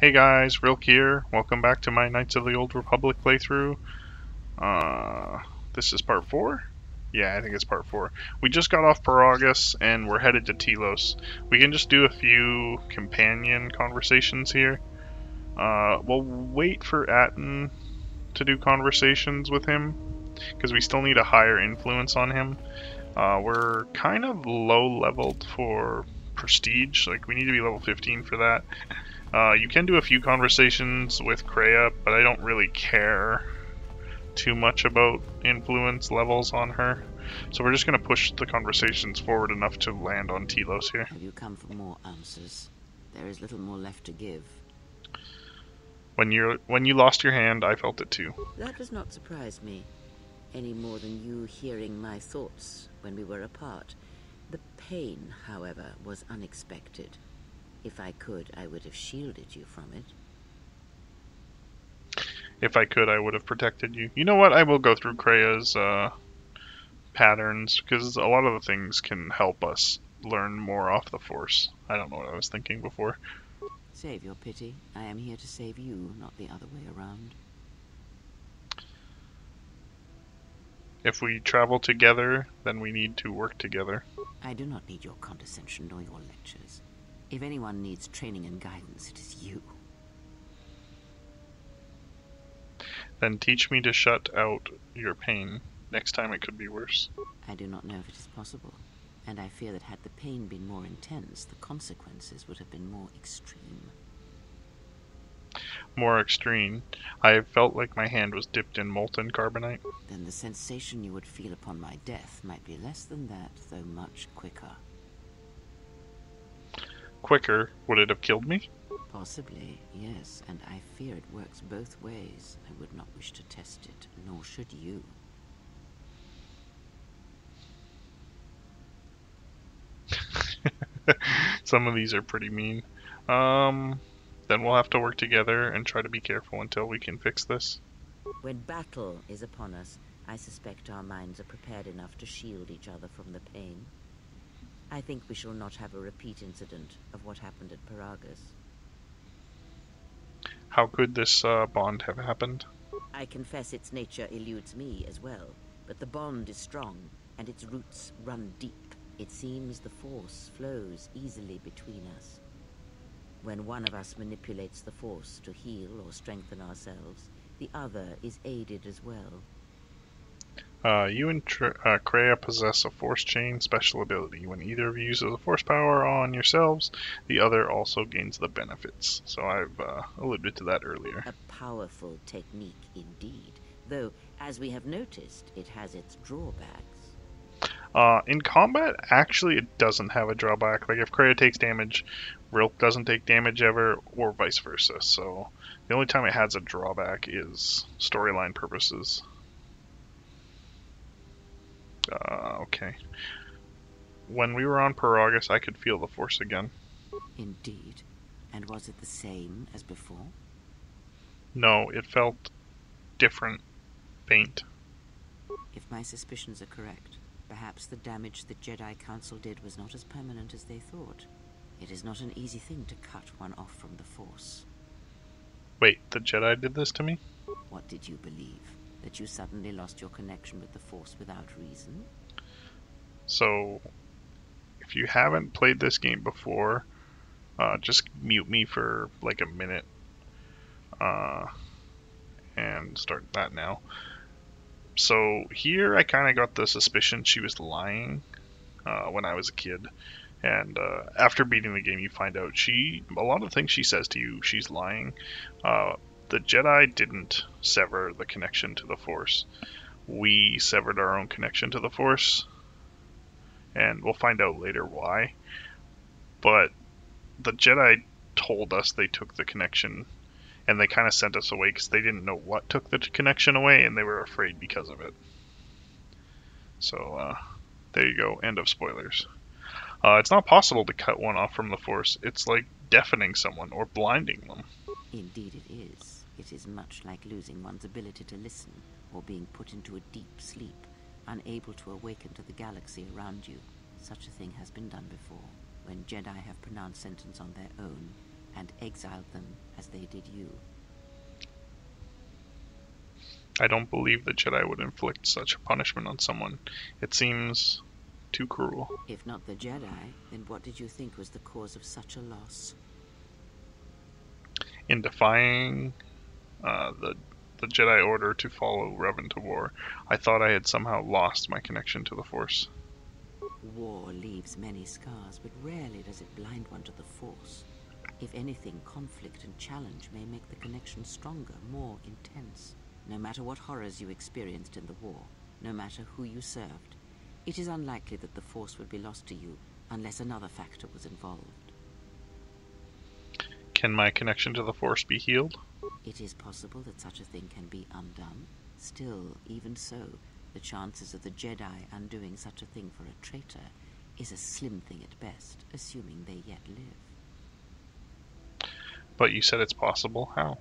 Hey guys, Rilk here. Welcome back to my Knights of the Old Republic playthrough. Uh, this is part 4? Yeah, I think it's part 4. We just got off Peragus and we're headed to Telos. We can just do a few companion conversations here. Uh, we'll wait for Atton to do conversations with him because we still need a higher influence on him. Uh, we're kind of low leveled for prestige, like we need to be level 15 for that. Uh, you can do a few conversations with Kreia, but I don't really care too much about influence levels on her. So we're just going to push the conversations forward enough to land on Telos here. Have you come for more answers? There is little more left to give. When you when you lost your hand, I felt it too. That does not surprise me, any more than you hearing my thoughts when we were apart. The pain, however, was unexpected. If I could, I would have shielded you from it. If I could, I would have protected you. You know what? I will go through Kreia's uh, patterns because a lot of the things can help us learn more off the Force. I don't know what I was thinking before. Save your pity. I am here to save you, not the other way around. If we travel together, then we need to work together. I do not need your condescension nor your lectures. If anyone needs training and guidance, it is you. Then teach me to shut out your pain. Next time it could be worse. I do not know if it is possible, and I fear that had the pain been more intense, the consequences would have been more extreme. More extreme. I felt like my hand was dipped in molten carbonite. Then the sensation you would feel upon my death might be less than that, though much quicker. Quicker, would it have killed me? Possibly, yes, and I fear it works both ways. I would not wish to test it, nor should you. Some of these are pretty mean. Um, then we'll have to work together and try to be careful until we can fix this. When battle is upon us, I suspect our minds are prepared enough to shield each other from the pain. I think we shall not have a repeat incident of what happened at Peragus. How could this uh, bond have happened? I confess its nature eludes me as well, but the bond is strong, and its roots run deep. It seems the Force flows easily between us. When one of us manipulates the Force to heal or strengthen ourselves, the other is aided as well. Uh, you and Tr- uh, Kreia possess a Force Chain special ability. When either of you uses a Force power on yourselves, the other also gains the benefits. So I've uh, alluded to that earlier. A powerful technique indeed, though, as we have noticed, it has its drawbacks. Uh, in combat, actually, it doesn't have a drawback. Like if Kreia takes damage, Rilk doesn't take damage ever, or vice versa. So the only time it has a drawback is storyline purposes. Uh, okay. When we were on Peragus, I could feel the Force again. Indeed. And was it the same as before? No, it felt different, faint. If my suspicions are correct, perhaps the damage the Jedi Council did was not as permanent as they thought. It is not an easy thing to cut one off from the Force. Wait, the Jedi did this to me? What did you believe? That you suddenly lost your connection with the Force without reason? So, if you haven't played this game before, uh, just mute me for like a minute uh, and start that now. So, here I kind of got the suspicion she was lying uh, when I was a kid. And uh, after beating the game, you find out she a lot of things she says to you, she's lying. The Jedi didn't sever the connection to the Force. We severed our own connection to the Force, and we'll find out later why. But the Jedi told us they took the connection, and they kind of sent us away because they didn't know what took the connection away, and they were afraid because of it. So, uh, there you go. End of spoilers. Uh, it's not possible to cut one off from the Force. It's like deafening someone or blinding them. Indeed it is. It is much like losing one's ability to listen, or being put into a deep sleep, unable to awaken to the galaxy around you. Such a thing has been done before, when Jedi have pronounced sentence on their own, and exiled them as they did you. I don't believe the Jedi would inflict such a punishment on someone. It seems too cruel. If not the Jedi, then what did you think was the cause of such a loss? In defying uh, the the Jedi Order to follow Revan to war, I thought I had somehow lost my connection to the Force. War leaves many scars, but rarely does it blind one to the Force. If anything, conflict and challenge may make the connection stronger, more intense. No matter what horrors you experienced in the war, no matter who you served, it is unlikely that the Force would be lost to you unless another factor was involved. Can my connection to the Force be healed? It is possible that such a thing can be undone. Still, even so, the chances of the Jedi undoing such a thing for a traitor is a slim thing at best, assuming they yet live. But you said it's possible. How?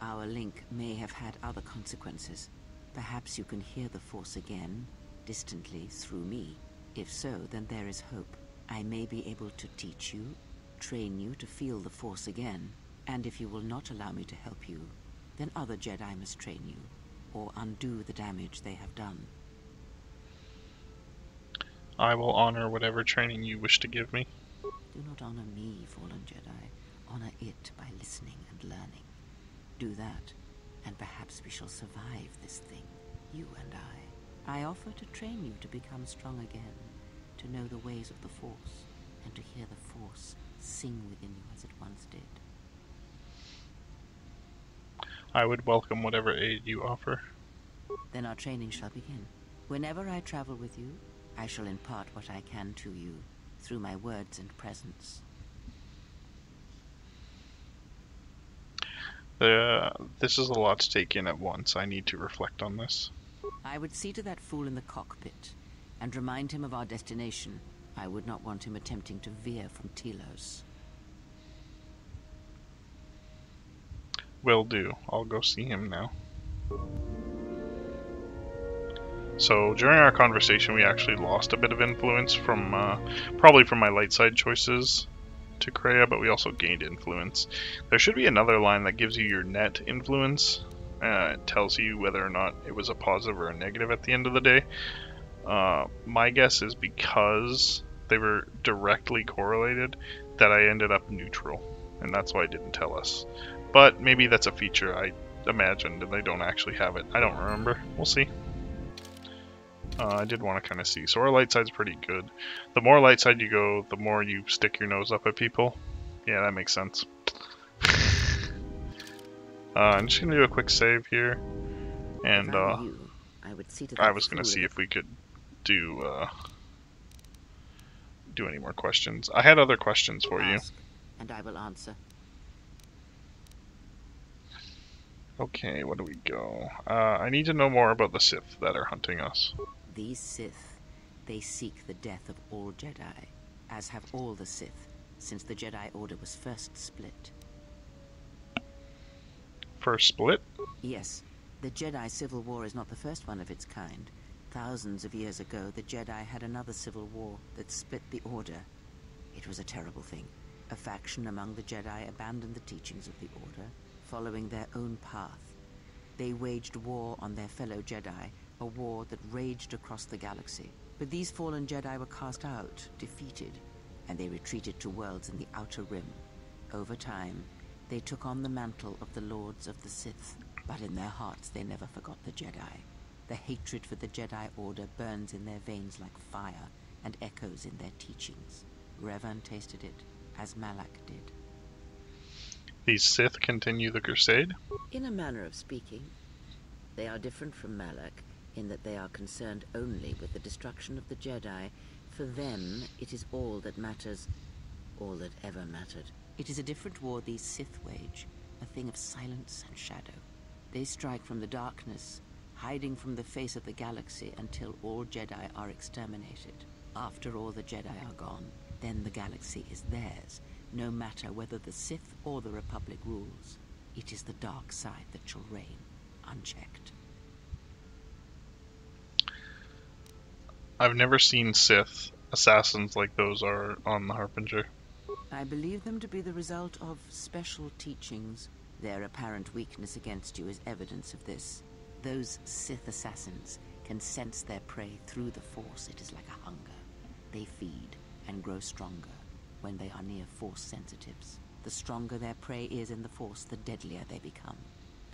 Our link may have had other consequences. Perhaps you can hear the Force again, distantly, through me. If so, then there is hope. I may be able to teach you, train you to feel the Force again, and if you will not allow me to help you, then other Jedi must train you, or undo the damage they have done. I will honor whatever training you wish to give me. Do not honor me, fallen Jedi. Honor it by listening and learning. Do that, and perhaps we shall survive this thing, you and I. I offer to train you to become strong again, to know the ways of the Force, and to hear the Force sing within you as it once did. I would welcome whatever aid you offer. Then our training shall begin. Whenever I travel with you, I shall impart what I can to you through my words and presence. The, this is a lot to take in at once. I need to reflect on this. I would see to that fool in the cockpit and remind him of our destination. I would not want him attempting to veer from Telos. Will do. I'll go see him now. So during our conversation, we actually lost a bit of influence from, uh, probably from my light side choices to Kreia, but we also gained influence. There should be another line that gives you your net influence. Uh, it tells you whether or not it was a positive or a negative at the end of the day. Uh, my guess is because they were directly correlated that I ended up neutral, and that's why it didn't tell us. But maybe that's a feature I imagined and they don't actually have it. I don't remember. We'll see. Uh, I did want to kind of see. So our light side's pretty good. The more light side you go, the more you stick your nose up at people. Yeah, that makes sense. uh, I'm just going to do a quick save here. And uh, you, I, would see to I was going to see if we could do uh, do any more questions. I had other questions for Ask, you. And I will answer. Okay, where do we go? Uh, I need to know more about the Sith that are hunting us. These Sith, they seek the death of all Jedi, as have all the Sith, since the Jedi Order was first split. First split? Yes. The Jedi Civil War is not the first one of its kind. Thousands of years ago, the Jedi had another civil war that split the Order. It was a terrible thing. A faction among the Jedi abandoned the teachings of the Order following their own path. They waged war on their fellow Jedi, a war that raged across the galaxy. But these fallen Jedi were cast out, defeated, and they retreated to worlds in the Outer Rim. Over time, they took on the mantle of the Lords of the Sith, but in their hearts they never forgot the Jedi. The hatred for the Jedi Order burns in their veins like fire and echoes in their teachings. Revan tasted it, as Malak did. These Sith continue the crusade? In a manner of speaking. They are different from Malak in that they are concerned only with the destruction of the Jedi. For them, it is all that matters, all that ever mattered. It is a different war these Sith wage, a thing of silence and shadow. They strike from the darkness, hiding from the face of the galaxy until all Jedi are exterminated. After all the Jedi are gone, then the galaxy is theirs, no matter whether the Sith or the Republic rules. It is the dark side that shall reign, unchecked. I've never seen Sith assassins like those are on the Harbinger. I believe them to be the result of special teachings. Their apparent weakness against you is evidence of this. Those Sith assassins can sense their prey through the Force. It is like a hunger. They feed and grow stronger when they are near Force sensitives. The stronger their prey is in the Force, the deadlier they become.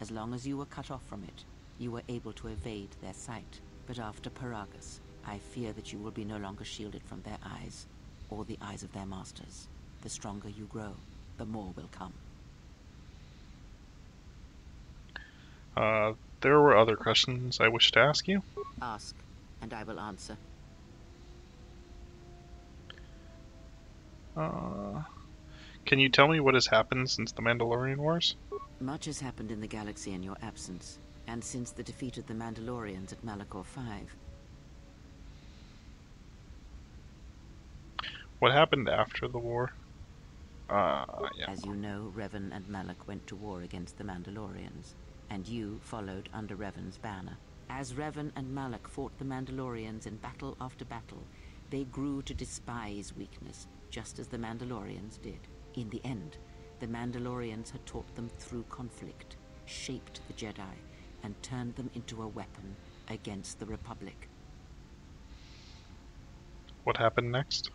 As long as you were cut off from it, you were able to evade their sight. But after Peragus, I fear that you will be no longer shielded from their eyes, or the eyes of their masters. The stronger you grow, the more will come. Uh, there were other questions I wished to ask you. Ask, and I will answer. Uh, can you tell me what has happened since the Mandalorian Wars? Much has happened in the galaxy in your absence, and since the defeat of the Mandalorians at Malachor 5. What happened after the war? Uh, yeah. As you know, Revan and Malak went to war against the Mandalorians, and you followed under Revan's banner. As Revan and Malak fought the Mandalorians in battle after battle, they grew to despise weakness, just as the Mandalorians did. In the end, the Mandalorians had taught them through conflict, shaped the Jedi, and turned them into a weapon against the Republic. What happened next?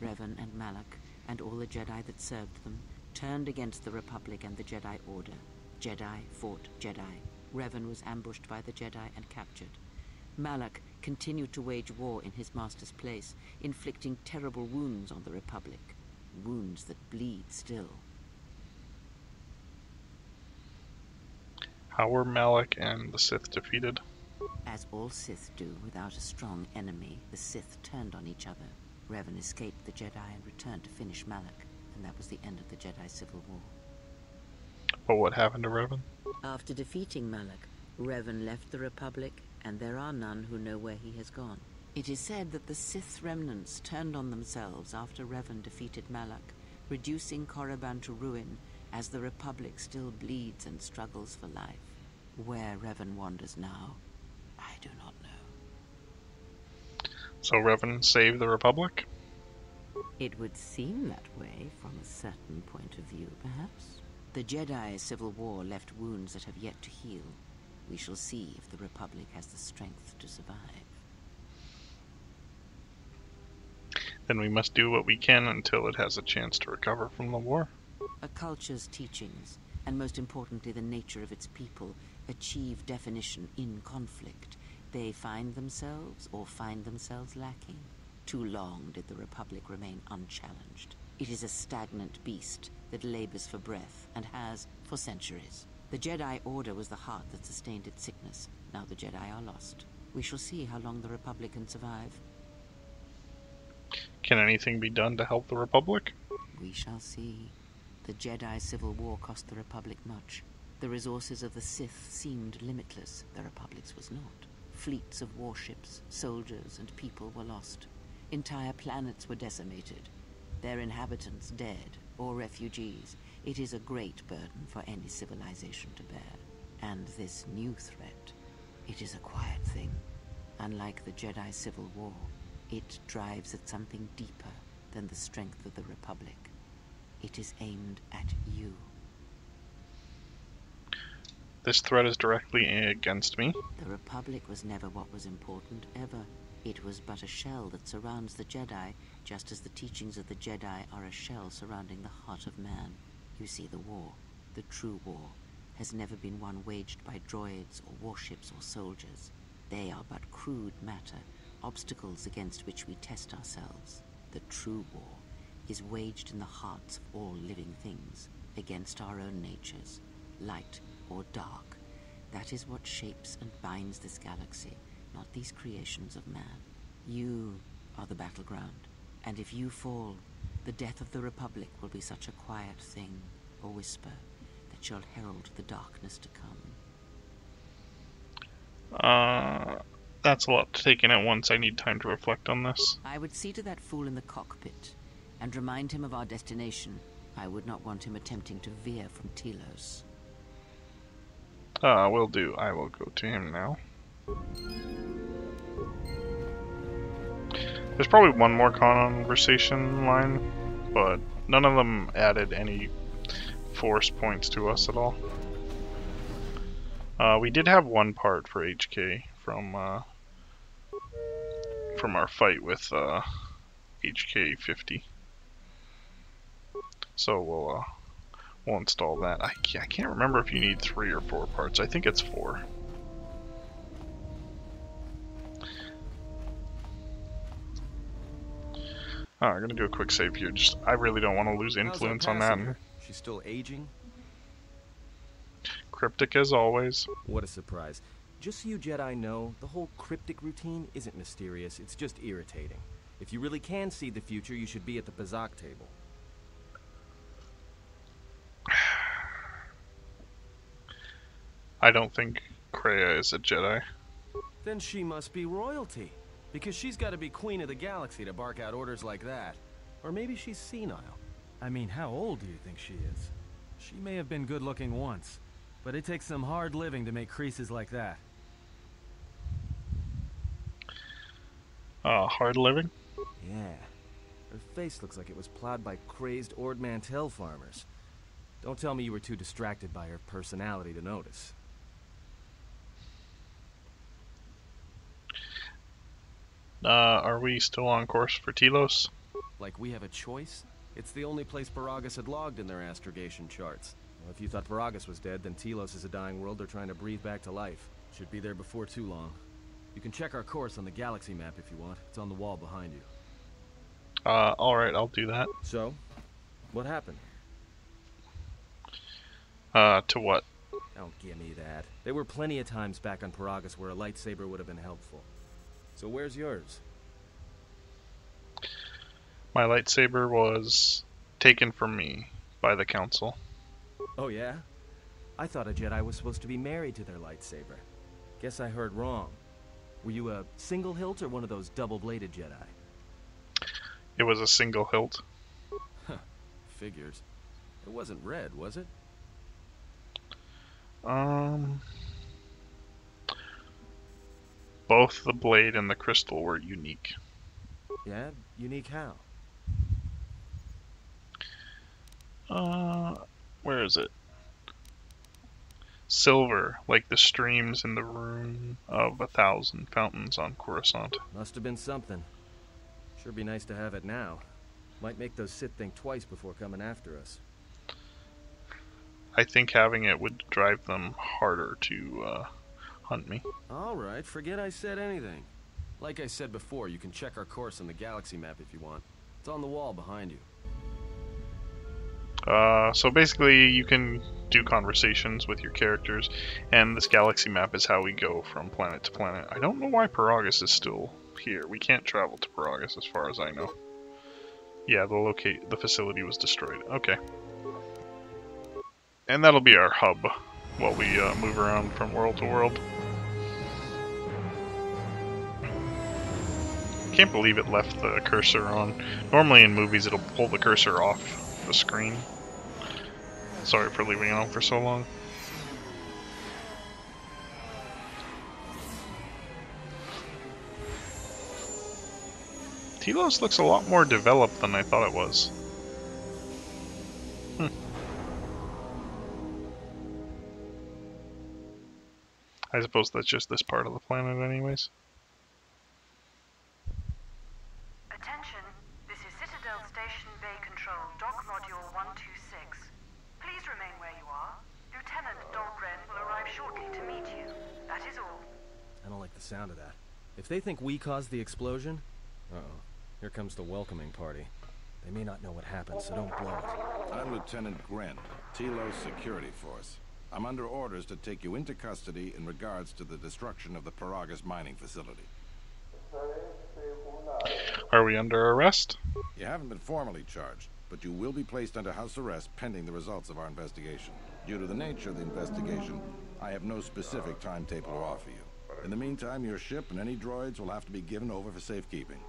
Revan and Malak, and all the Jedi that served them, turned against the Republic and the Jedi Order. Jedi fought Jedi. Revan was ambushed by the Jedi and captured. Malak continued to wage war in his master's place, inflicting terrible wounds on the Republic. Wounds that bleed still. How were Malak and the Sith defeated? As all Sith do without a strong enemy, the Sith turned on each other. Revan escaped the Jedi and returned to finish Malak, and that was the end of the Jedi Civil War. But what happened to Revan? After defeating Malak, Revan left the Republic, and there are none who know where he has gone. It is said that the Sith remnants turned on themselves after Revan defeated Malak, reducing Korriban to ruin as the Republic still bleeds and struggles for life. Where Revan wanders now, I do not know. So Revan saved the Republic? It would seem that way from a certain point of view, perhaps. The Jedi Civil War left wounds that have yet to heal. We shall see if the Republic has the strength to survive. Then we must do what we can until it has a chance to recover from the war. A culture's teachings, and most importantly the nature of its people, achieve definition in conflict. They find themselves or find themselves lacking. Too long did the Republic remain unchallenged. It is a stagnant beast that labors for breath and has for centuries. The Jedi Order was the heart that sustained its sickness. Now the Jedi are lost. We shall see how long the Republic can survive. Can anything be done to help the Republic? We shall see. The Jedi Civil War cost the Republic much. The resources of the Sith seemed limitless. The Republic's was not. Fleets of warships, soldiers, and people were lost. Entire planets were decimated. Their inhabitants dead or refugees. It is a great burden for any civilization to bear. And this new threat, it is a quiet thing. Unlike the Jedi Civil War, it drives at something deeper than the strength of the Republic. It is aimed at you. This threat is directly against me. The Republic was never what was important, ever. It was but a shell that surrounds the Jedi, just as the teachings of the Jedi are a shell surrounding the heart of man. You see, the war, the true war, has never been one waged by droids or warships or soldiers. They are but crude matter, obstacles against which we test ourselves. The true war is waged in the hearts of all living things, against our own natures, light or dark. That is what shapes and binds this galaxy, not these creations of man. You are the battleground, and if you fall, the death of the Republic will be such a quiet thing, a whisper, that shall herald the darkness to come. Uh, that's a lot to take in at once. I need time to reflect on this. I would see to that fool in the cockpit, and remind him of our destination. I would not want him attempting to veer from Telos. Uh, will do. I will go to him now. There's probably one more conversation line but none of them added any force points to us at all. Uh, we did have one part for HK from uh, from our fight with uh, HK 50. So we'll uh, we'll install that. I I can't remember if you need three or four parts. I think it's four. I'm gonna do a quick save here. Just I really don't want to lose influence on that. She's still aging? Cryptic as always. What a surprise. Just so you Jedi know, the whole cryptic routine isn't mysterious, it's just irritating. If you really can see the future, you should be at the pazaak table. I don't think Kreia is a Jedi. Then she must be royalty. Because she's got to be queen of the galaxy to bark out orders like that. Or maybe she's senile. I mean, how old do you think she is? She may have been good looking once, but it takes some hard living to make creases like that. Uh, hard living. Yeah. Her face looks like it was plowed by crazed Ord Mantell farmers. Don't tell me you were too distracted by her personality to notice. Uh, are we still on course for Telos? Like we have a choice? It's the only place Peragus had logged in their astrogation charts. Well, if you thought Peragus was dead, then Telos is a dying world they're trying to breathe back to life. Should be there before too long. You can check our course on the galaxy map if you want. It's on the wall behind you. Uh, alright, I'll do that. So, what happened? Uh, to what? Don't give me that. There were plenty of times back on Peragus where a lightsaber would have been helpful. So where's yours? My lightsaber was taken from me by the Council. Oh yeah? I thought a Jedi was supposed to be married to their lightsaber. Guess I heard wrong. Were you a single hilt or one of those double-bladed Jedi? It was a single hilt. Figures. It wasn't red, was it? Um, both the blade and the crystal were unique. Yeah, unique how? Uh, where is it? Silver, like the streams in the room of a thousand fountains on Coruscant. Must have been something. Sure be nice to have it now. Might make those Sith think twice before coming after us. I think having it would drive them harder to uh, hunt me. Alright, forget I said anything. Like I said before, you can check our course on the galaxy map if you want. It's on the wall behind you. Uh, so basically, you can do conversations with your characters, and this galaxy map is how we go from planet to planet. I don't know why Peragus is still here. We can't travel to Peragus, as far as I know. Yeah, the locate the facility was destroyed. Okay, and that'll be our hub while we uh, move around from world to world. Can't believe it left the cursor on. Normally in movies, it'll pull the cursor off the screen. Sorry for leaving it on for so long. Telos looks a lot more developed than I thought it was. Hmm. I suppose that's just this part of the planet anyways. Attention, this is Citadel Station Bay Control, Dock Module 126. Please remain where you are. Lieutenant Dahlgren will arrive shortly to meet you. That is all. I don't like the sound of that. If they think we caused the explosion, uh-oh. Here comes the welcoming party. They may not know what happened, so don't blow it. I'm Lieutenant Grenn, Telos Security Force. I'm under orders to take you into custody in regards to the destruction of the Peragus mining facility. Are we under arrest? You haven't been formally charged, but you will be placed under house arrest pending the results of our investigation. Due to the nature of the investigation, I have no specific timetable to offer you. In the meantime, your ship and any droids will have to be given over for safekeeping.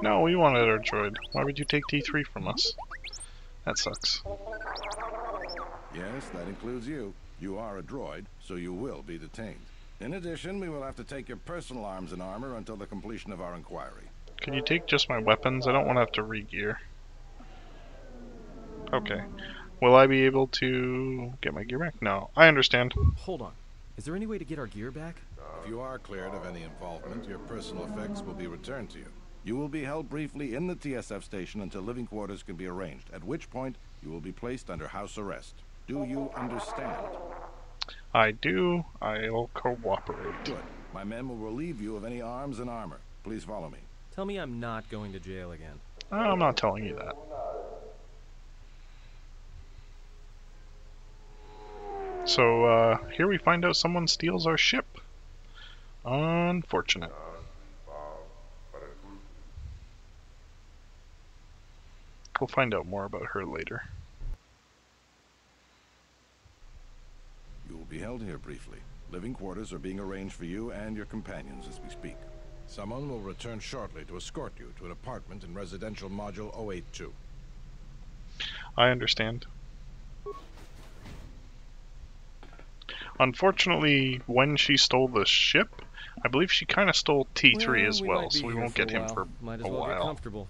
No, we wanted our droid. Why would you take T3 from us? That sucks. Yes, that includes you. You are a droid, so you will be detained. In addition, we will have to take your personal arms and armor until the completion of our inquiry. Can you take just my weapons? I don't want to have to re-gear. Okay. Will I be able to get my gear back? No. I understand. Hold on. Is there any way to get our gear back? If you are cleared of any involvement, your personal effects will be returned to you. You will be held briefly in the TSF station until living quarters can be arranged, at which point you will be placed under house arrest. Do you understand? I do. I'll cooperate. Good. My men will relieve you of any arms and armor. Please follow me. Tell me I'm not going to jail again. I'm not telling you that. So, uh, here we find out someone steals our ship. Unfortunate. We'll find out more about her later. You will be held here briefly. Living quarters are being arranged for you and your companions as we speak. Someone will return shortly to escort you to an apartment in residential module 082. I understand. Unfortunately, when she stole the ship, I believe she kind of stole T3 as well, might be so we won't get him while. for Might as a well get while. comfortable.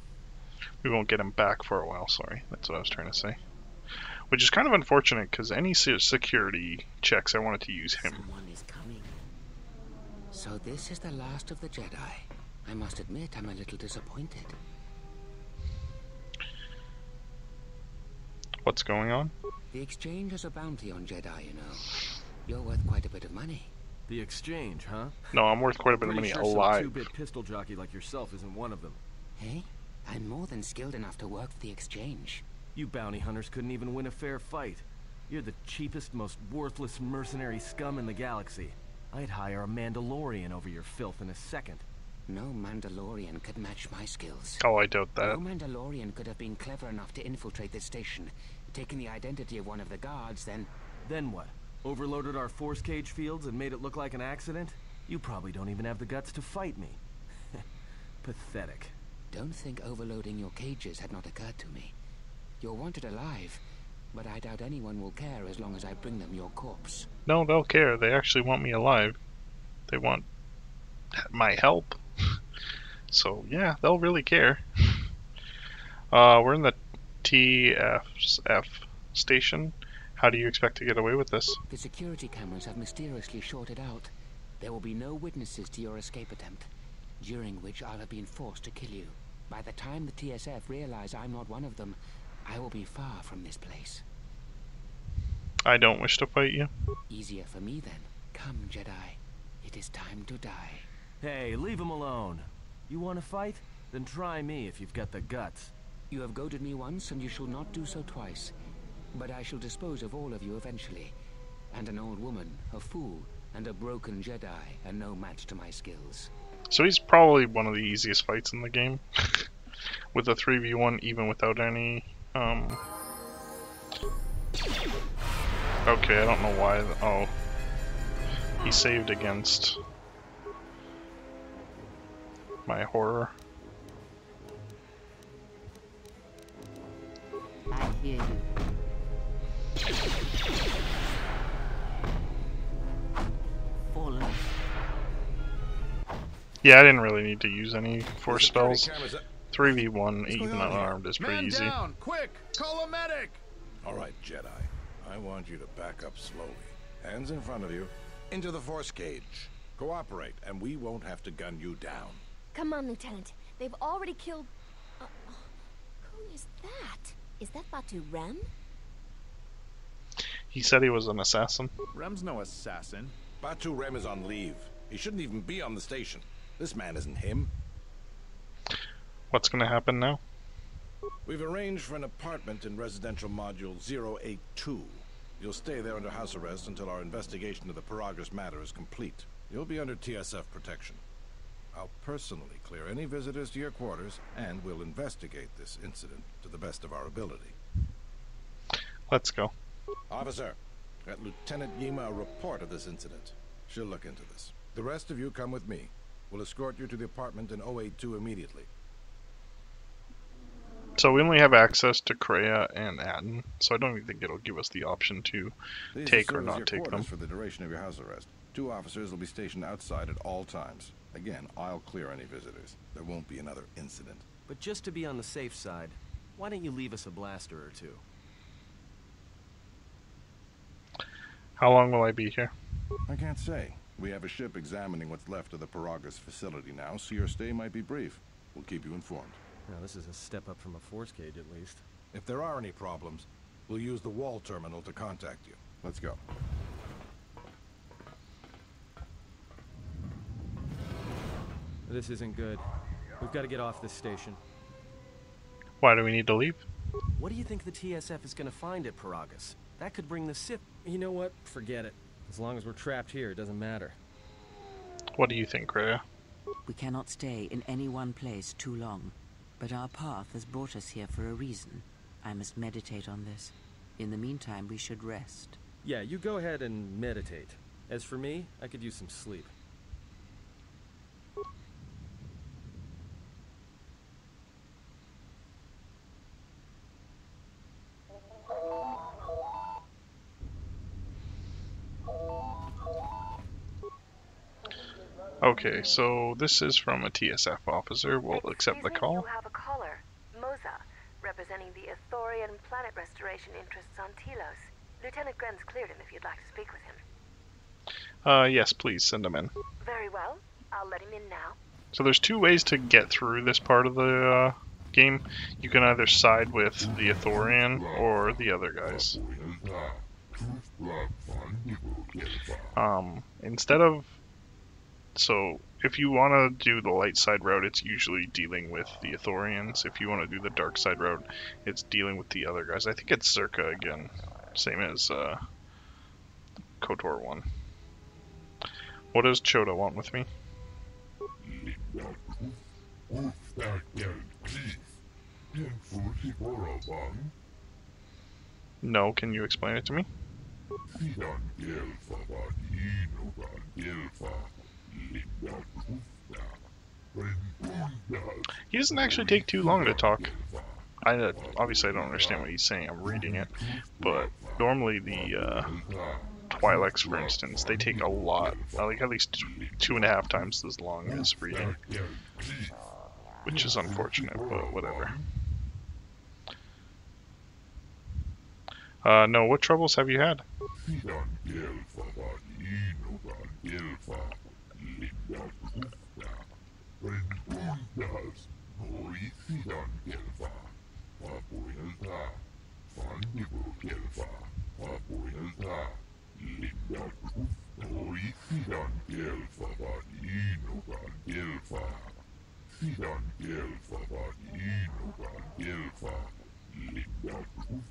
We won't get him back for a while, sorry. That's what I was trying to say. Which is kind of unfortunate, because any security checks, I wanted to use him. Someone is coming. So this is the last of the Jedi. I must admit, I'm a little disappointed. What's going on? The exchange has a bounty on Jedi, you know. You're worth quite a bit of money. The exchange, huh? No, I'm worth quite a bit of Pretty money sure some alive. two-bit pistol jockey like yourself isn't one of them. Hey? I'm more than skilled enough to work for the exchange. You bounty hunters couldn't even win a fair fight. You're the cheapest, most worthless mercenary scum in the galaxy. I'd hire a Mandalorian over your filth in a second. No Mandalorian could match my skills. Oh, I doubt that. No Mandalorian could have been clever enough to infiltrate this station, taking the identity of one of the guards, then Then what? Overloaded our force cage fields and made it look like an accident? You probably don't even have the guts to fight me. Pathetic. Don't think overloading your cages had not occurred to me. You're wanted alive, but I doubt anyone will care as long as I bring them your corpse. No, they'll care. They actually want me alive. They want my help. so, yeah, they'll really care. Uh, we're in the TSF station. How do you expect to get away with this? The security cameras have mysteriously shorted out. There will be no witnesses to your escape attempt, during which I'll have been forced to kill you. By the time the TSF realize I'm not one of them, I will be far from this place. I don't wish to fight you. Easier for me then. Come, Jedi. It is time to die. Hey, leave him alone. You want to fight? Then try me if you've got the guts. You have goaded me once, and you shall not do so twice. But I shall dispose of all of you eventually. And an old woman, a fool, and a broken Jedi are no match to my skills. So he's probably one of the easiest fights in the game. With a 3v1, even without any, um... Okay, I don't know why, oh. He saved against... My horror. I hear you. Fallen. Yeah, I didn't really need to use any force spells. 3v1, even going on here? unarmed, is pretty Man easy. down! Quick! Call a medic! All right, Jedi. I want you to back up slowly. Hands in front of you. Into the force cage. Cooperate, and we won't have to gun you down. Come on, Lieutenant. They've already killed... Uh, who is that? Is that Batu Rem? He said he was an assassin. Rem's no assassin. Batu Rem is on leave. He shouldn't even be on the station. This man isn't him. What's gonna happen now? We've arranged for an apartment in residential module 082. You'll stay there under house arrest until our investigation of the Peragus matter is complete. You'll be under TSF protection. I'll personally clear any visitors to your quarters, and we'll investigate this incident to the best of our ability. Let's go. Officer, get Lieutenant Yima a report of this incident. She'll look into this. The rest of you come with me. We'll escort you to the apartment in 082 immediately. So we only have access to Kreia and Atton, so I don't even think it'll give us the option to These will take or serve as not your take quarters them. for the duration of your house arrest. Two officers will be stationed outside at all times. Again, I'll clear any visitors. There won't be another incident. But just to be on the safe side, why don't you leave us a blaster or two? How long will I be here? I can't say. We have a ship examining what's left of the Peragus facility now, so your stay might be brief. We'll keep you informed. Now, this is a step up from a force cage, at least. If there are any problems, we'll use the wall terminal to contact you. Let's go. This isn't good. We've got to get off this station. Why do we need to leave? What do you think the TSF is going to find at Peragus? That could bring the Sith... You know what? Forget it. As long as we're trapped here, it doesn't matter. What do you think, Kreia? We cannot stay in any one place too long. But our path has brought us here for a reason. I must meditate on this. In the meantime, we should rest. Yeah, you go ahead and meditate. As for me, I could use some sleep. Okay, so this is from a TSF officer. We'll accept the Excuse me, call. You have a caller, Moza, representing the Ithorian planet restoration interests on Telos. Lieutenant Grenz cleared him if you'd like to speak with him. Uh, yes, please send him in. Very well. I'll let him in now. So there's two ways to get through this part of the uh, game. You can either side with the Ithorian or the other guys. Um, instead of so if you want to do the light side route, it's usually dealing with the Ithorians. If you want to do the dark side route, it's dealing with the other guys. I think it's Czerka again, same as uh, Kotor one. What does Chodo want with me? No, can you explain it to me? He doesn't actually take too long to talk. I uh, obviously I don't understand what he's saying. I'm reading it, but normally the uh, Twi'leks, for instance, they take a lot, like at least two, two and a half times as long as reading, which is unfortunate, but whatever. Uh, no, what troubles have you had? Perguntas no hicieron guerra. A vuelta, fan de guerra. A vuelta, linda no hicieron guerra. Vanino van guerra. Hicieron guerra. Vanino van guerra. Linda gusta.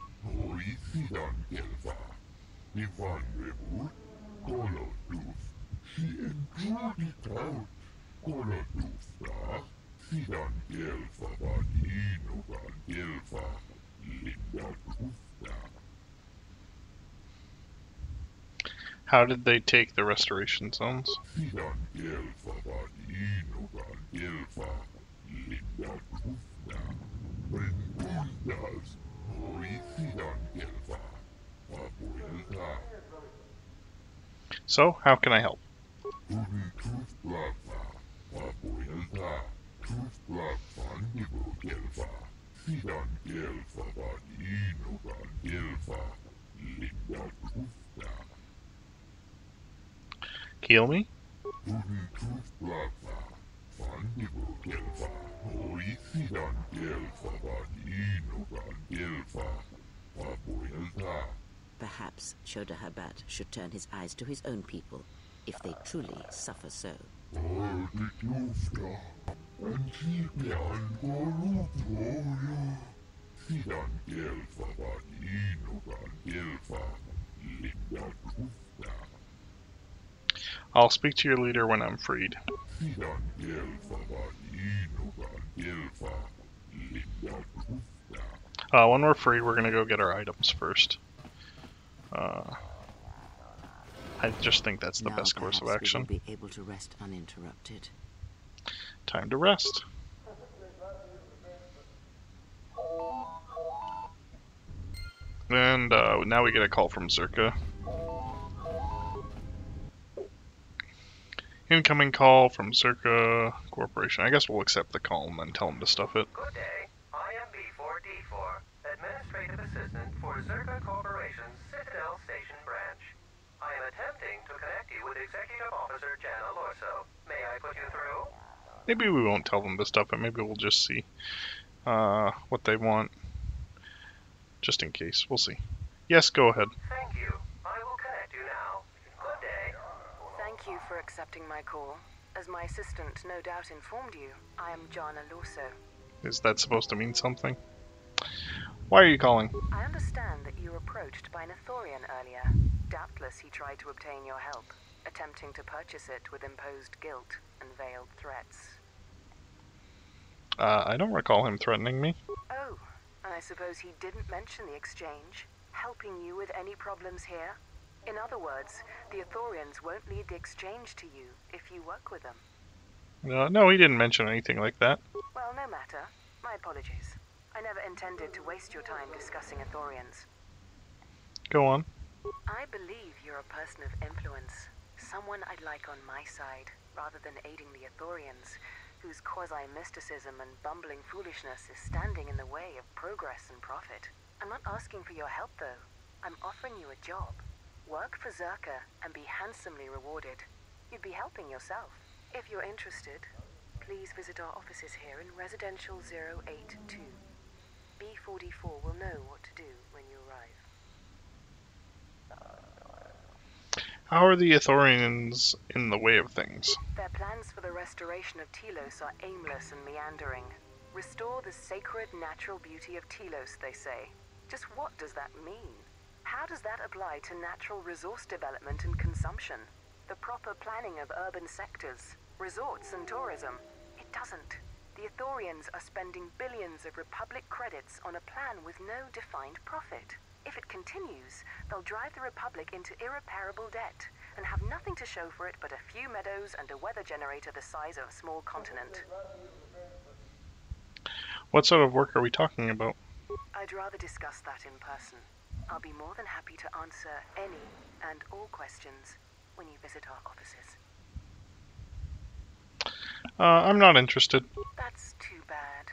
How did they take the restoration zones? So, how can I help? Heal me? Perhaps Chodo Habat should turn his eyes to his own people, if they truly suffer so. I'll speak to your leader when I'm freed. Uh, when we're free, we're gonna go get our items first. Uh, I just think that's the now best course of action. Be able to rest uninterrupted. Time to rest. And uh, now we get a call from Czerka. Incoming call from Czerka Corporation. I guess we'll accept the call and then tell them to stuff it. Good day. I am B4D4, Administrative Assistant for Czerka Corporation's Citadel Station branch. I am attempting to connect you with Executive Officer Jana Lorso. May I put you through? Maybe we won't tell them to stuff it. Maybe we'll just see uh, what they want. Just in case. We'll see. Yes, go ahead. Thank you. I will connect you now. Good day. Thank you for accepting my call. As my assistant no doubt informed you, I am Jana Lorso. Is that supposed to mean something? Why are you calling? I understand that you were approached by an Ithorian earlier. Doubtless he tried to obtain your help, attempting to purchase it with imposed guilt and veiled threats. Uh, I don't recall him threatening me. Oh, and I suppose he didn't mention the exchange, helping you with any problems here? In other words, the Ithorians won't lead the exchange to you if you work with them. No, no, he didn't mention anything like that. Well, no matter. My apologies. I never intended to waste your time discussing Ithorians. Go on. I believe you're a person of influence, someone I'd like on my side, rather than aiding the Ithorians, whose quasi-mysticism and bumbling foolishness is standing in the way of progress and profit. I'm not asking for your help, though. I'm offering you a job. Work for Czerka and be handsomely rewarded. You'd be helping yourself. If you're interested, please visit our offices here in Residential 082. B44 will know what to do when you arrive. How are the Ithorians in the way of things? Their plans for the restoration of Telos are aimless and meandering. Restore the sacred natural beauty of Telos, they say. Just what does that mean? How does that apply to natural resource development and consumption? The proper planning of urban sectors, resorts and tourism? It doesn't. The Ithorians are spending billions of Republic credits on a plan with no defined profit. If it continues, they'll drive the Republic into irreparable debt and have nothing to show for it but a few meadows and a weather generator the size of a small continent. What sort of work are we talking about? I'd rather discuss that in person. I'll be more than happy to answer any and all questions when you visit our offices. Uh, I'm not interested. That's too bad.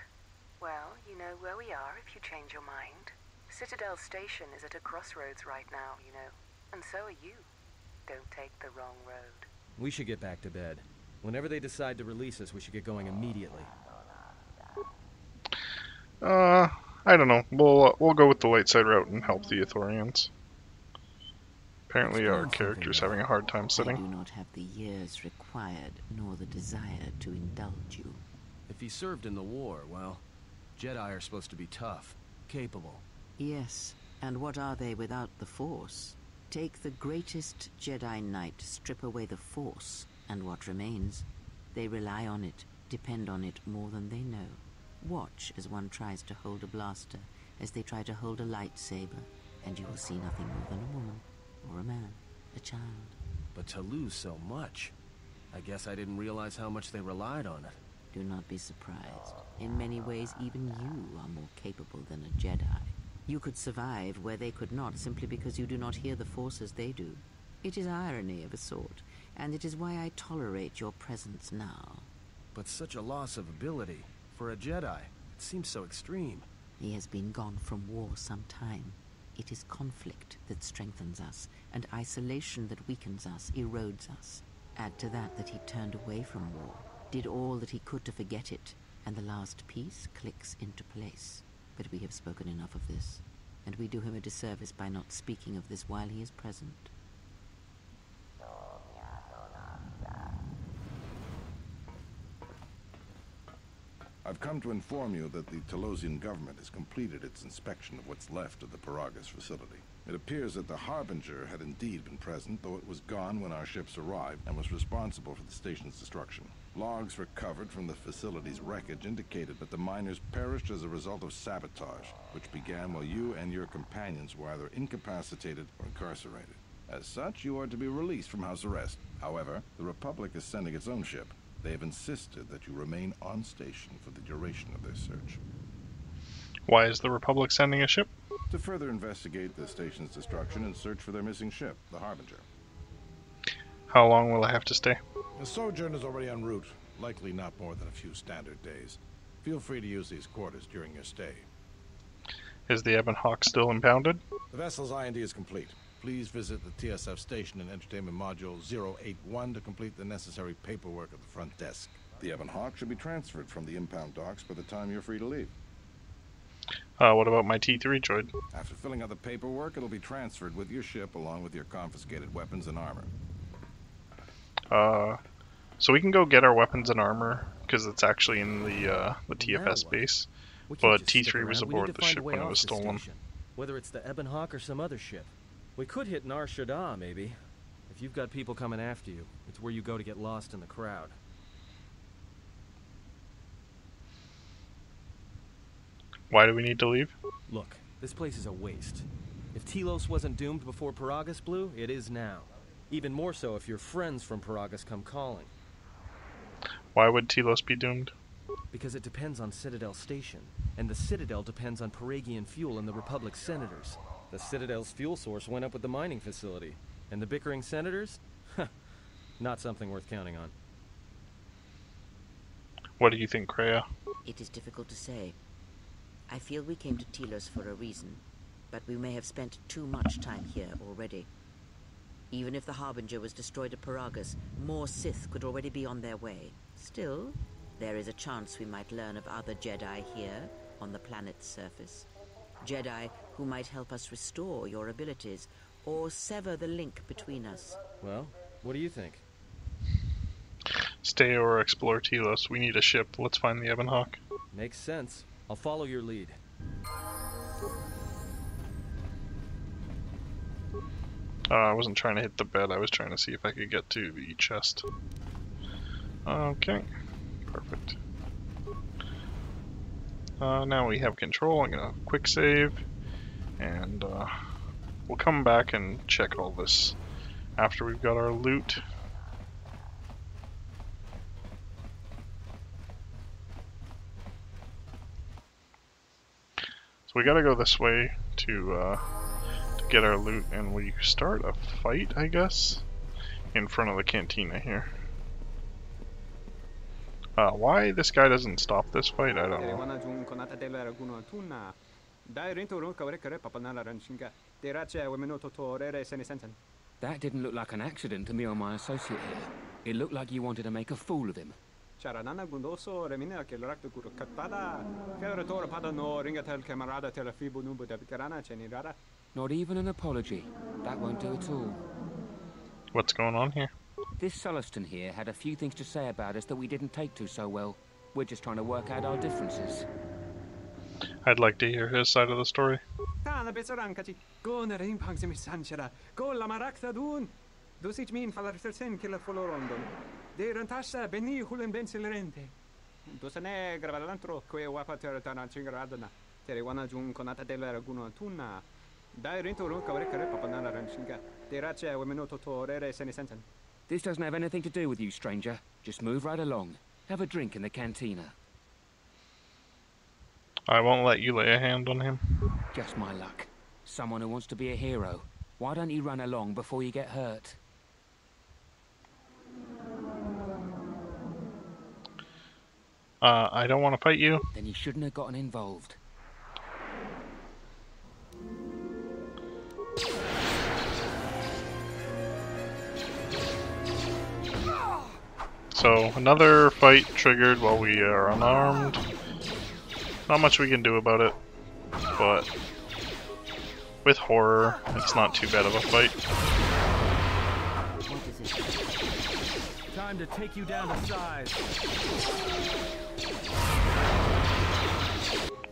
Well, you know where we are if you change your mind. Citadel Station is at a crossroads right now, you know. And so are you. Don't take the wrong road. We should get back to bed. Whenever they decide to release us, we should get going immediately. Uh, I don't know. We'll uh, we'll go with the light side route and help the Ithorians. Apparently, our character's having a hard time I do sitting. not have the years required, nor the desire to indulge you. If he served in the war, well, Jedi are supposed to be tough, capable. Yes, and what are they without the Force? Take the greatest Jedi Knight, strip away the Force, and what remains? They rely on it, depend on it more than they know. Watch as one tries to hold a blaster, as they try to hold a lightsaber, and you will see nothing more than a woman, or a man, a child. But to lose so much, I guess I didn't realize how much they relied on it. Do not be surprised. In many ways, even you are more capable than a Jedi. You could survive where they could not simply because you do not hear the Force as they do. It is irony of a sort, and it is why I tolerate your presence now. But such a loss of ability, for a Jedi, it seems so extreme. He has been gone from war some time. It is conflict that strengthens us, and isolation that weakens us, erodes us. Add to that that he turned away from war, did all that he could to forget it, and the last piece clicks into place. But we have spoken enough of this, and we do him a disservice by not speaking of this while he is present. I've come to inform you that the Telosian government has completed its inspection of what's left of the Peragus facility. It appears that the Harbinger had indeed been present, though it was gone when our ships arrived and was responsible for the station's destruction. Logs recovered from the facility's wreckage indicated that the miners perished as a result of sabotage, which began while you and your companions were either incapacitated or incarcerated. As such, you are to be released from house arrest. However, the Republic is sending its own ship. They have insisted that you remain on station for the duration of their search. Why is the Republic sending a ship? To further investigate the station's destruction and search for their missing ship, the Harbinger. How long will I have to stay? The sojourn is already en route, likely not more than a few standard days. Feel free to use these quarters during your stay. Is the Ebon Hawk still impounded? The vessel's IND is complete. Please visit the TSF station and entertainment module 081 to complete the necessary paperwork at the front desk. The Ebon Hawk should be transferred from the impound docks by the time you're free to leave. Uh, what about my T3 droid? After filling out the paperwork, it'll be transferred with your ship along with your confiscated weapons and armor. Uh, so we can go get our weapons and armor because it's actually in the uh, the TFS base. But T3 was around. We need aboard the ship when it was stolen. station. Whether it's the Ebon Hawk or some other ship. We could hit Nar Shaddaa, maybe. If you've got people coming after you, it's where you go to get lost in the crowd. Why do we need to leave? Look, this place is a waste. If Telos wasn't doomed before Peragus blew, it is now. Even more so if your friends from Peragus come calling. Why would Telos be doomed? Because it depends on Citadel Station, and the Citadel depends on Peragian fuel and the Republic's senators. The Citadel's fuel source went up with the mining facility, and the bickering senators? Not something worth counting on. What do you think, Kreia? It is difficult to say. I feel we came to Telos for a reason, but we may have spent too much time here already. Even if the Harbinger was destroyed at Peragus, more Sith could already be on their way. Still, there is a chance we might learn of other Jedi here on the planet's surface. Jedi who might help us restore your abilities or sever the link between us. Well, what do you think? Stay or explore Telos. We need a ship. Let's find the Ebon Hawk. Makes sense. I'll follow your lead. Uh, I wasn't trying to hit the bed. I was trying to see if I could get to the chest. Okay, perfect. Uh, now we have control. I'm gonna quick save, and uh, we'll come back and check all this after we've got our loot. So we gotta go this way to uh, to get our loot, and we start a fight, I guess, in front of the cantina here. Uh, why this guy doesn't stop this fight, I don't know. Wana jung konata de la raguno tuna. Dai rinto run kawre kare papanala ranshinga. De rache wemenoto to rere seni sensen. That didn't look like an accident to me or my associate here. It looked like you wanted to make a fool of him. Charanana gundoso remina ke lorakto kuro katada. Fedra tora pada no ringa tel camarada tel fibu nubu de bikarana cheni rara. Not even an apology. That won't do at all. What's going on here? This Sullustan here had a few things to say about us that we didn't take to so well. We're just trying to work out our differences. I'd like to hear his side of the story. Tana besaran kati. Go na ring pang semi sanchera. Go la marakta dun. Dosich min falar sen killa folorondon. De rantasa beni hulen ben silerente. Dosane gravalantro que wapa teratana chingaradana. Tere wana jung konata de la raguno tuna. Dai rinto run kawre kare papanala ranshinga. De rache wemenoto to rere seni sensen. This doesn't have anything to do with you, stranger. Just move right along. Have a drink in the cantina. I won't let you lay a hand on him. Just my luck. Someone who wants to be a hero. Why don't you run along before you get hurt? Uh, I don't want to fight you. Then you shouldn't have gotten involved. So, another fight triggered while we are unarmed. Not much we can do about it, but with horror, it's not too bad of a fight. What is it? Time to take you down to size.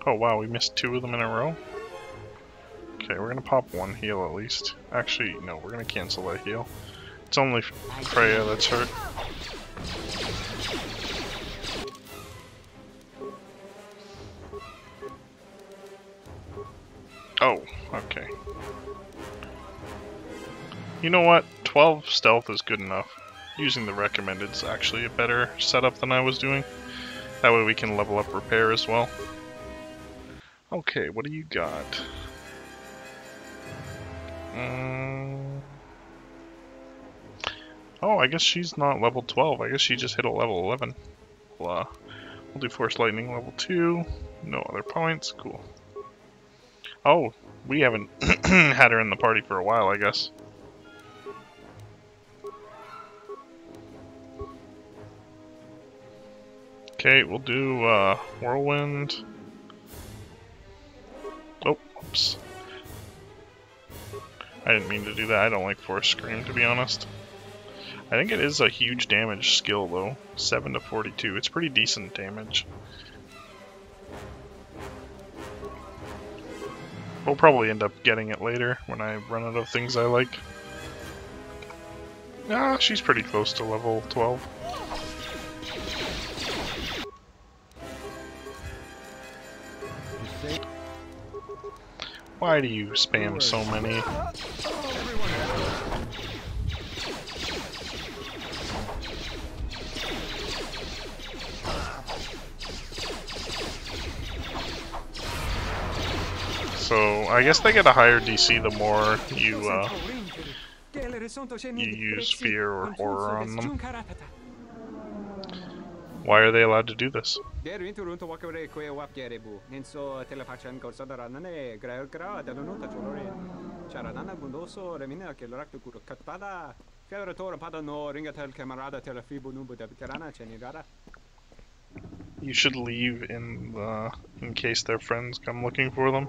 Oh wow, we missed two of them in a row? Okay, we're gonna pop one heal at least. Actually, no, we're gonna cancel that heal. It's only Freya that's hurt. Oh, okay. You know what? 12 stealth is good enough. Using the recommended is actually a better setup than I was doing. That way we can level up repair as well. Okay, what do you got? Um, oh, I guess she's not level 12. I guess she just hit a level 11. Well, uh, we'll do Force Lightning level 2. No other points. Cool. Oh, we haven't had her in the party for a while, I guess. Okay, we'll do uh, Whirlwind. Oh, oops. I didn't mean to do that. I don't like Force Scream, to be honest. I think it is a huge damage skill, though. 7 to 42. It's pretty decent damage. We'll probably end up getting it later when I run out of things I like. Ah, she's pretty close to level 12. Why do you spam so many? So I guess they get a higher DC the more you uh, you use fear or horror on them. Why are they allowed to do this? You should leave in the, in case their friends come looking for them.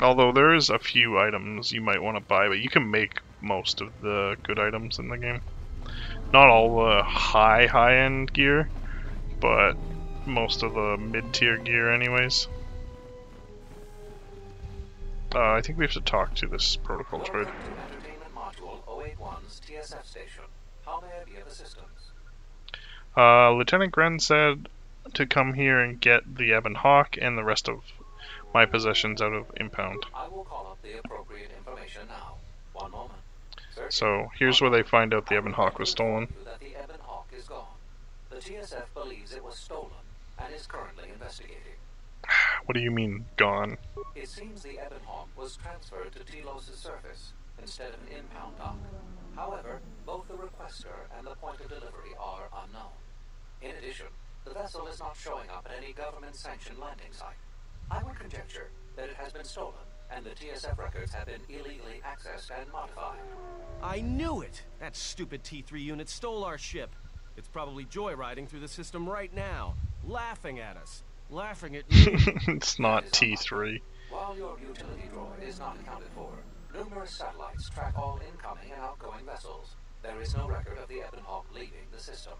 Although there is a few items you might want to buy, but you can make most of the good items in the game. Not all the high, high-end gear, but most of the mid-tier gear anyways. Uh, I think we have to talk to this protocol droid. Uh, Lieutenant Grenn said to come here and get the Ebon Hawk and the rest of my possessions out of impound. I will call up the appropriate information now. One moment. So here's where they find out the Ebon Hawk was stolen. That the Ebon Hawk is gone. The TSF believes it was stolen and is currently investigating. What do you mean, gone? It seems the Ebon Hawk was transferred to Telos' surface instead of an impound dock. However, both the requester and the point of delivery are unknown. In addition, the vessel is not showing up at any government-sanctioned landing site. I would conjecture that it has been stolen, and the TSF records have been illegally accessed and modified. I knew it! That stupid T3 unit stole our ship. It's probably joyriding through the system right now, laughing at us. Laughing at me. it's not T3. While your utility droid is not accounted for, numerous satellites track all incoming and outgoing vessels. There is no record of the Ebon Hawk leaving the system.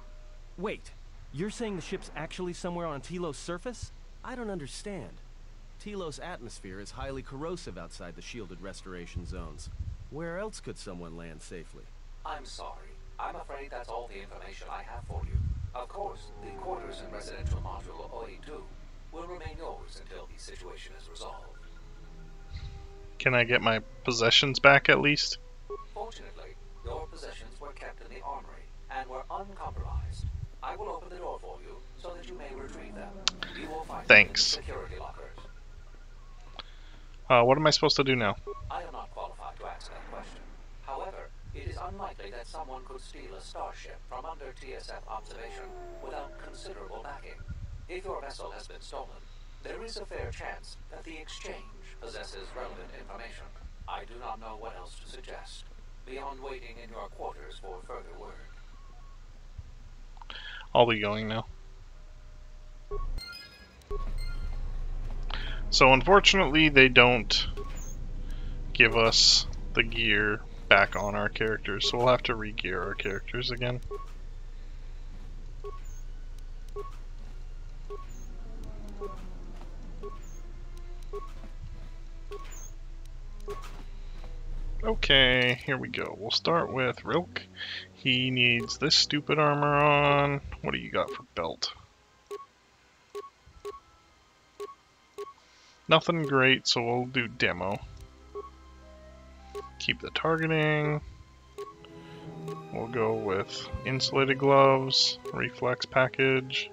Wait, you're saying the ship's actually somewhere on Telos' surface? I don't understand. Telos' atmosphere is highly corrosive outside the shielded restoration zones. Where else could someone land safely? I'm sorry. I'm afraid that's all the information I have for you. Of course, the quarters and residential module OE2 will remain yours until the situation is resolved. Can I get my possessions back at least? Fortunately, your possessions were kept in the armory and were uncompromised. I will open the door for you so that you may retrieve them. You will find Thanks. them in the security lockers. Uh, what am I supposed to do now? I am not qualified to answer that question. However, it is unlikely that someone could steal a starship from under TSF observation without considerable backing. If your vessel has been stolen, there is a fair chance that the exchange possesses relevant information. I do not know what else to suggest, beyond waiting in your quarters for further word. I'll be going now. So unfortunately they don't give us the gear back on our characters, so we'll have to re-gear our characters again. Okay, here we go. We'll start with Rylk. He needs this stupid armor on. What do you got for belt? Nothing great, so we'll do demo. Keep the targeting. We'll go with insulated gloves, reflex package.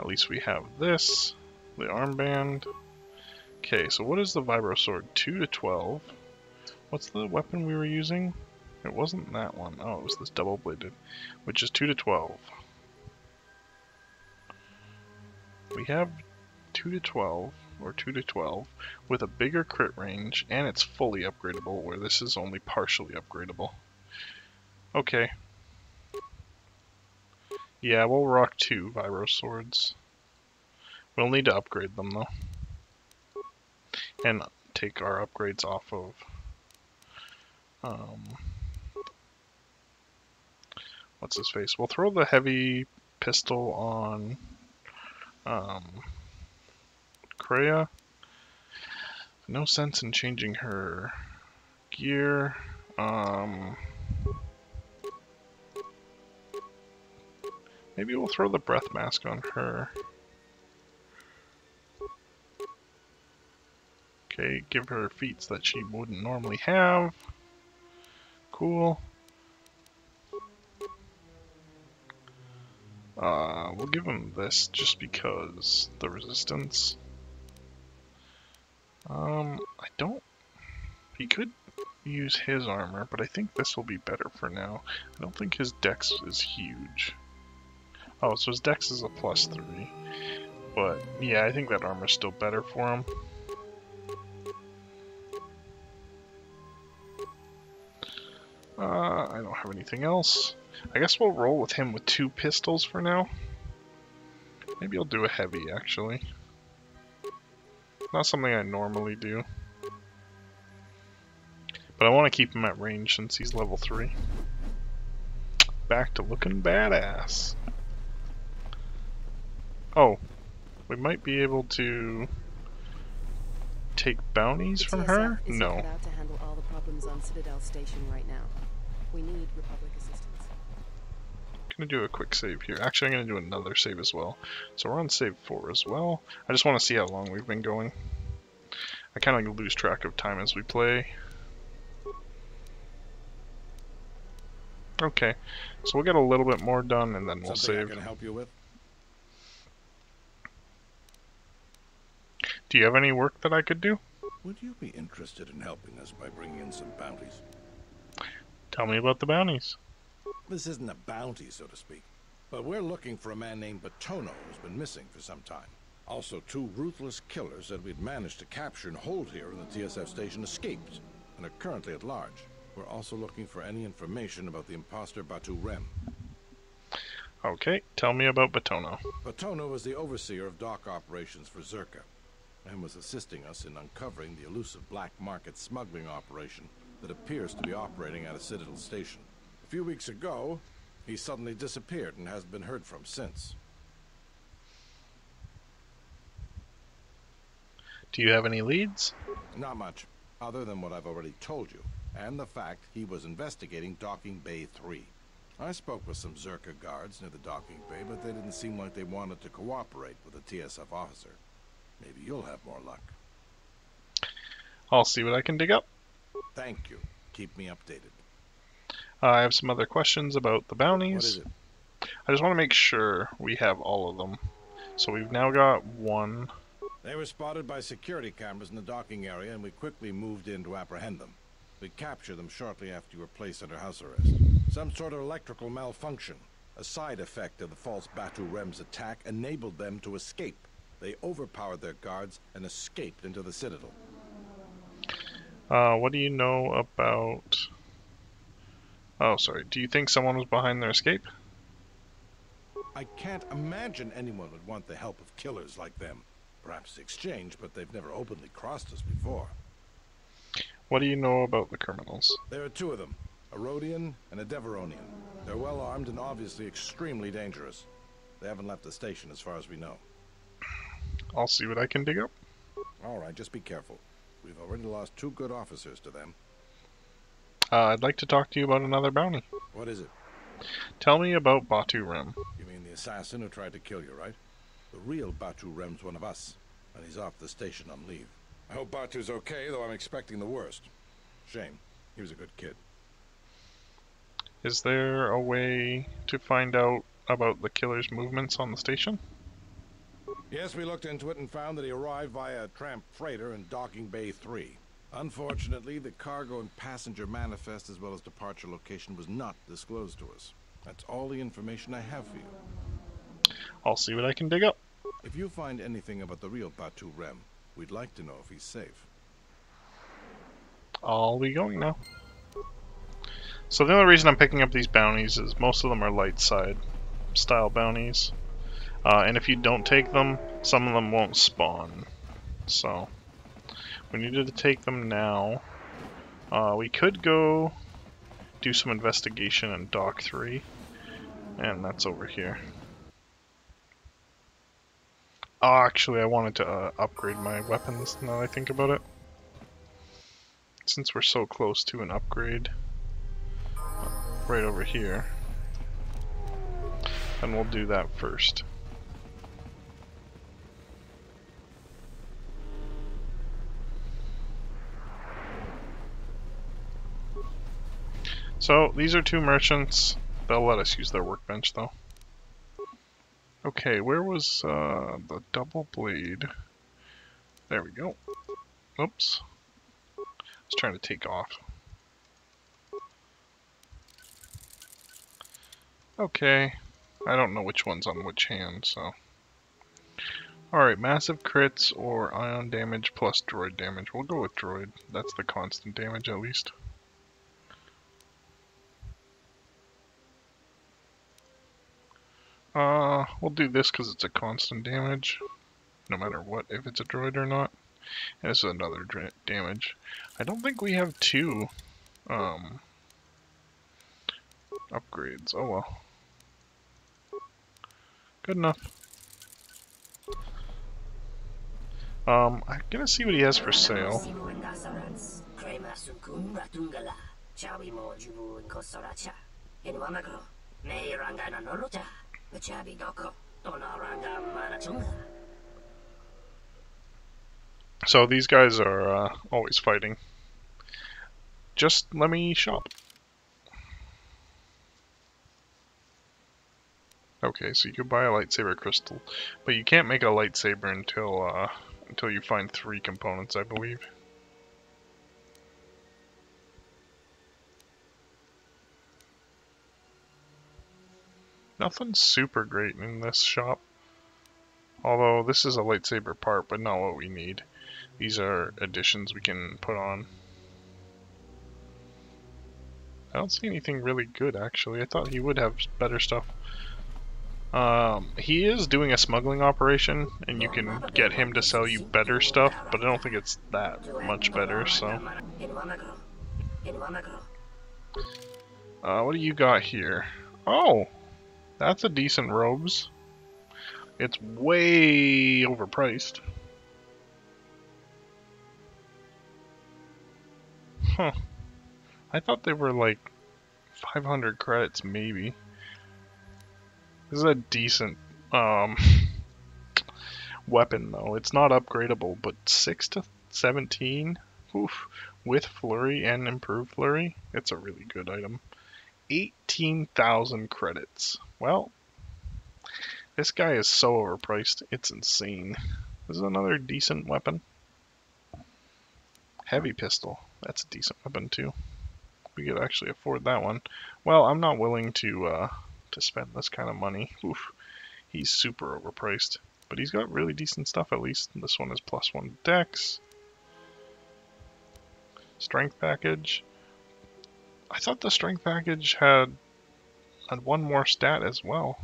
At least we have this, the armband. Okay, so what is the vibro sword? 2 to 12. What's the weapon we were using? It wasn't that one. Oh, it was this double bladed, which is 2 to 12. We have 2 to 12, or 2 to 12, with a bigger crit range, and it's fully upgradable, where this is only partially upgradable. Okay. Yeah, we'll rock two Vibro Swords. We'll need to upgrade them, though. And take our upgrades off of um, what's his face? We'll throw the heavy pistol on um, Kreia. No sense in changing her gear. Um, maybe we'll throw the breath mask on her. Okay, give her feats that she wouldn't normally have. Cool. Uh, we'll give him this just because the resistance. Um, I don't... He could use his armor, but I think this will be better for now. I don't think his dex is huge. Oh, so his dex is a plus 3. But, yeah, I think that armor's still better for him. Uh, I don't have anything else. I guess we'll roll with him with two pistols for now. Maybe I'll do a heavy, actually. Not something I normally do. But I want to keep him at range since he's level 3. Back to looking badass. Oh, we might be able to take bounties from her? No. About to handle all the problems on Citadel Station right now. We need Republic assistance. Gonna do a quick save here. Actually, I'm gonna do another save as well. So we're on save 4 as well. I just want to see how long we've been going. I kind of lose track of time as we play. Okay, so we'll get a little bit more done and then we'll Something save. I can help you with? Do you have any work that I could do? Would you be interested in helping us by bringing in some bounties? Tell me about the bounties. This isn't a bounty, so to speak. But we're looking for a man named Batono who's been missing for some time. Also, two ruthless killers that we'd managed to capture and hold here in the TSF station escaped and are currently at large. We're also looking for any information about the imposter Batu Rem. Okay, tell me about Batono. Batono was the overseer of dock operations for Czerka and was assisting us in uncovering the elusive black market smuggling operation that appears to be operating at a Citadel station. A few weeks ago, he suddenly disappeared and hasn't been heard from since. Do you have any leads? Not much, other than what I've already told you, and the fact he was investigating Docking Bay 3. I spoke with some Czerka guards near the docking bay, but they didn't seem like they wanted to cooperate with a TSF officer. Maybe you'll have more luck. I'll see what I can dig up. Thank you. Keep me updated. Uh, I have some other questions about the bounties. What is it? I just want to make sure we have all of them. So we've now got one. They were spotted by security cameras in the docking area, and we quickly moved in to apprehend them. We captured them shortly after you were placed under house arrest. Some sort of electrical malfunction, a side effect of the false Batu Rem's attack, enabled them to escape. They overpowered their guards and escaped into the Citadel. Uh, what do you know about... Oh, sorry. Do you think someone was behind their escape? I can't imagine anyone would want the help of killers like them. Perhaps exchange, but they've never openly crossed us before. What do you know about the criminals? There are two of them, a Rhodian and a Devaronian. They're well armed and obviously extremely dangerous. They haven't left the station as far as we know. I'll see what I can dig up. All right, just be careful. We've already lost two good officers to them. Uh, I'd like to talk to you about another bounty. What is it? Tell me about Batu Rem. You mean the assassin who tried to kill you, right? The real Batu Rem's one of us, and he's off the station on leave. I hope Batu's okay, though I'm expecting the worst. Shame. He was a good kid. Is there a way to find out about the killer's movements on the station? Yes, we looked into it and found that he arrived via a tramp freighter in Docking Bay 3. Unfortunately, the cargo and passenger manifest as well as departure location was not disclosed to us. That's all the information I have for you. I'll see what I can dig up. If you find anything about the real Batu Rem, we'd like to know if he's safe. I'll be going now. So the only reason I'm picking up these bounties is most of them are light side style bounties. Uh, and if you don't take them, some of them won't spawn. So, we needed to take them now. Uh, we could go do some investigation in Dock 3. And that's over here. Oh, actually, I wanted to uh, upgrade my weapons now I think about it. Since we're so close to an upgrade right over here. And we'll do that first. So, these are two merchants. They'll let us use their workbench, though. Okay, where was uh, the double blade? There we go. Oops. I was trying to take off. Okay. I don't know which one's on which hand, so... Alright, massive crits or ion damage plus droid damage. We'll go with droid. That's the constant damage, at least. Uh, we'll do this because it's a constant damage, no matter what, if it's a droid or not. And this is another damage. I don't think we have two, um, upgrades. Oh well. Good enough. Um, I'm gonna see what he has for sale. So these guys are uh, always fighting. Just let me shop. Okay, so you can buy a lightsaber crystal, but you can't make a lightsaber until uh, until you find three components, I believe. Nothing super great in this shop. Although this is a lightsaber part, but not what we need. These are additions we can put on. I don't see anything really good actually. I thought he would have better stuff. Um, he is doing a smuggling operation, and you can get him to sell you better stuff, but I don't think it's that much better, so... Uh, what do you got here? Oh! That's a decent robes. It's way overpriced. Huh. I thought they were like 500 credits maybe. This is a decent um, weapon though. It's not upgradable, but 6 to 17 oof, with flurry and improved flurry, it's a really good item. 18,000 credits. Well, this guy is so overpriced, it's insane. This is another decent weapon. Heavy pistol. That's a decent weapon too. We could actually afford that one. Well, I'm not willing to uh, to spend this kind of money. Oof. He's super overpriced. but he's got really decent stuff at least. This one is plus one dex. Strength package. I thought the strength package had, had one more stat as well.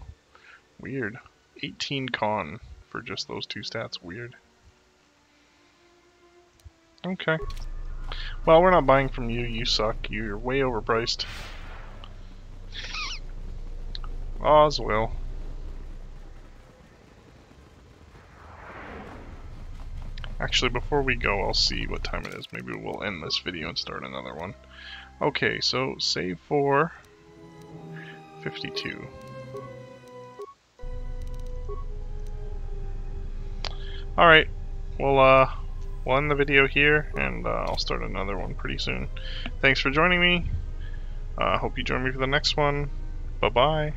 Weird. 18 con for just those two stats. Weird. Okay. Well, we're not buying from you. You suck. You're way overpriced. Oswell. Actually, before we go, I'll see what time it is. Maybe we'll end this video and start another one. Okay, so save for 52. Alright, well, uh, we'll end the video here, and uh, I'll start another one pretty soon. Thanks for joining me. I uh, hope you join me for the next one. Bye-bye.